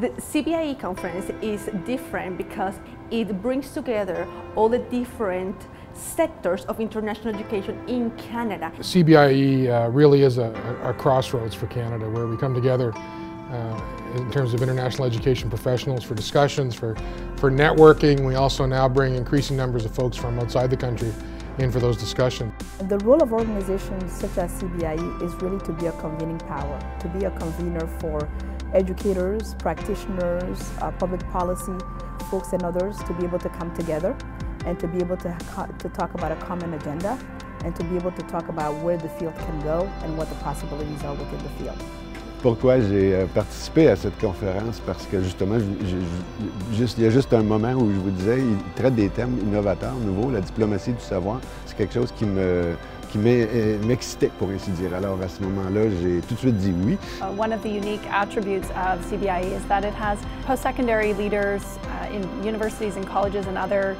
The CBIE conference is different because it brings together all the different sectors of international education in Canada. CBIE uh, really is a, a, crossroads for Canada where we come together uh, in terms of international education professionals for discussions, for, for networking. We also now bring increasing numbers of folks from outside the country in for those discussions. The role of organizations such as CBIE is really to be a convening power, to be a convener for educators, practitioners, uh, public policy folks and others to be able to come together and to be able to, to talk about a common agenda and to be able to talk about where the field can go and what the possibilities are within the field. Pourquoi j'ai euh, participé à cette conférence? Parce que justement, juste, il y a juste un moment où je vous disais, il traite des thèmes innovateurs, nouveaux, la diplomatie du savoir. C'est quelque chose qui me, qui euh, m'excitait, pour ainsi dire. Alors à ce moment-là, j'ai tout de suite dit oui. Uh, one of the unique attributes of CBIE is that it has post-secondary leaders uh, in universities and colleges and other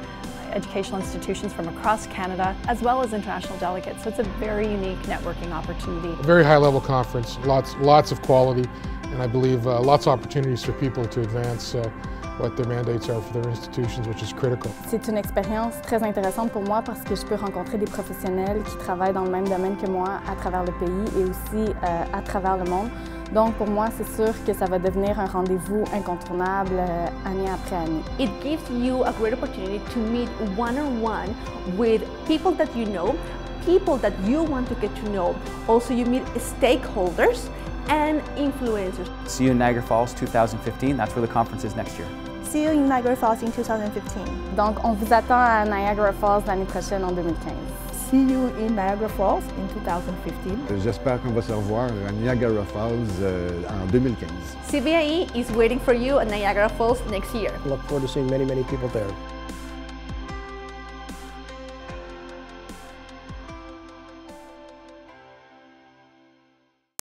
educational institutions from across Canada, as well as international delegates. So it's a very unique networking opportunity. A very high level conference, lots, lots of quality, and I believe uh, lots of opportunities for people to advance uh, what their mandates are for their institutions, which is critical. C'est une expérience très intéressante pour moi parce que je peux rencontrer des professionnels qui travaillent dans le même domaine que moi à travers le pays et aussi euh, à travers le monde. Donc pour moi, c'est sûr que ça va devenir un rendez-vous incontournable euh, année après année. It gives you a great opportunity to meet one-on-one -on -one with people that you know, people that you want to get to know. Also, you meet stakeholders and influencers. See you in Niagara Falls 2015. That's where the conference is next year. See you in Niagara Falls in 2015. Donc on vous attend à Niagara Falls l'année prochaine en 2015. See you in Niagara Falls in 2015. J'espère qu'on va se revoir à Niagara Falls euh, en 2015. CBIE is waiting for you at Niagara Falls next year. Look forward to seeing many, many people there.